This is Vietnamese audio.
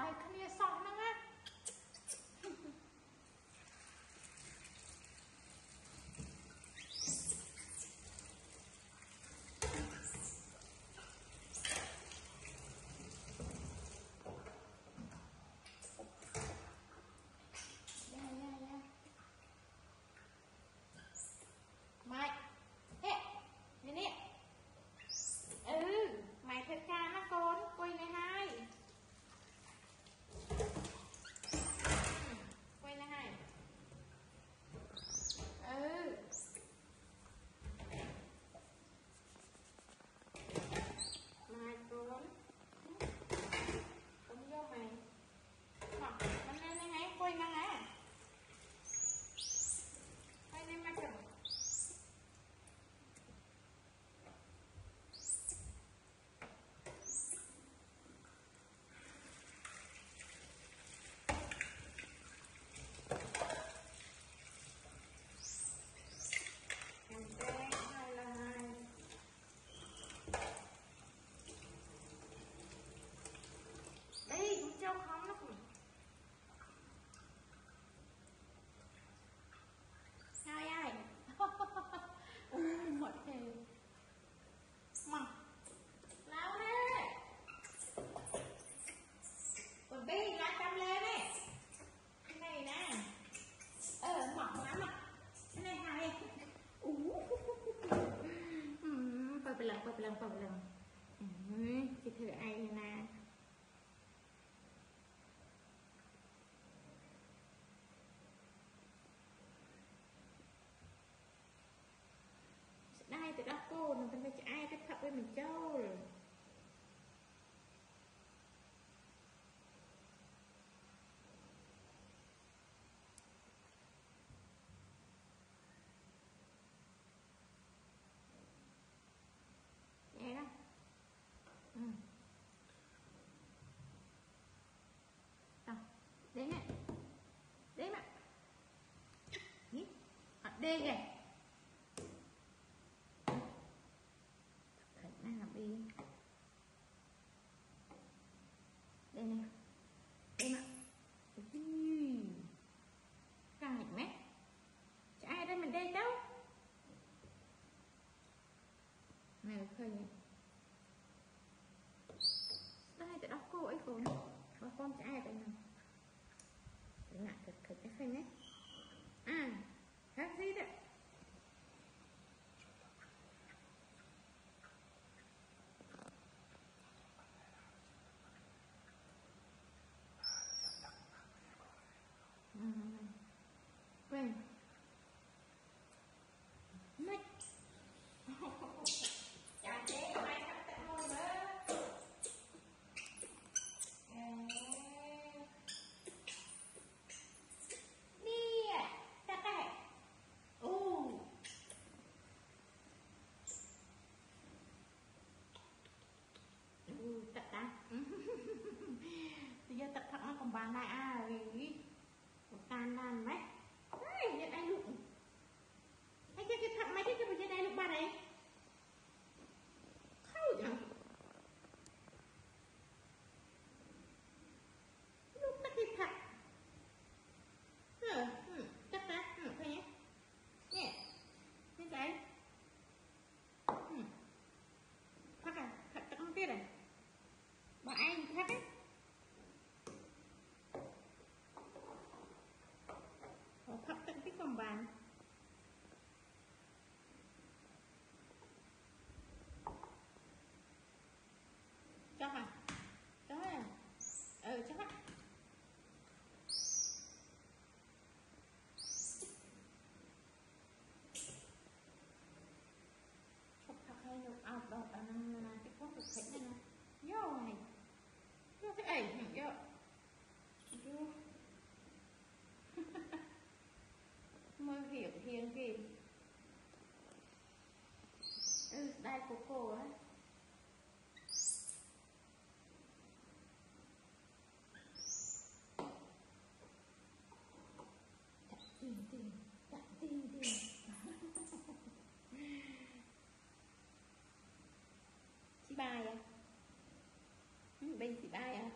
Hi, come here, yung mga ទៅឡើងគេធ្វើឯងណាស្ដាយទៅដល់កូននឹងទៅឆ្អែទៅផឹកវាមិនចូល D đây kìa. Thật đang làm đi Đây nè Đây mà. Càng hạnh mét Chả ai đây mình đây đâu. Này khơi nhỉ. Đây, tại đó cô ấy cô Bà con chả ai tại nào ngại cực cực cái khơi nhé à. thực hiện này nè yo này yo cái ẩy này yo yo mơ hiểu hiền kì ừ, đây của cô á bên chị bay à?